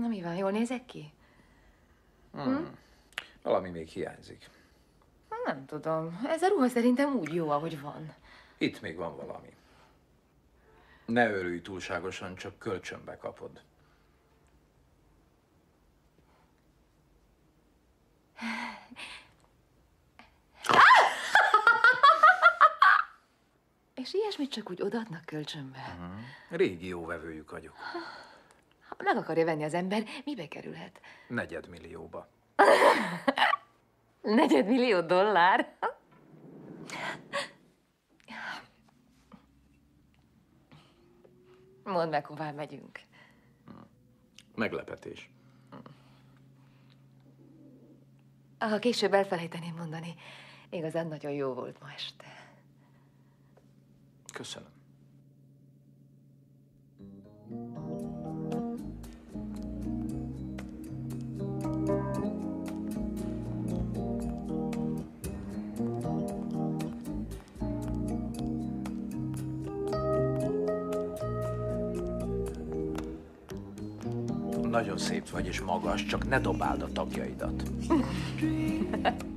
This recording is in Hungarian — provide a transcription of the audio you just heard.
Na mi van, jól nézek ki? Hmm. Valami még hiányzik. Nem tudom. Ez a ruha szerintem úgy jó, ahogy van. Itt még van valami. Ne örülj túlságosan, csak kölcsönbe kapod. És ilyesmit csak úgy odaadnak kölcsönbe. Régi jó vevőjük vagyok. Ha meg akarja venni az ember, mibe kerülhet? Negyedmillióba. Negyedmillió dollár? Mondd meg, hová megyünk. Meglepetés. Ha később elfelejteném mondani, igazán nagyon jó volt ma este. Köszönöm. Nagyon szép vagy és magas, csak ne dobáld a tagjaidat.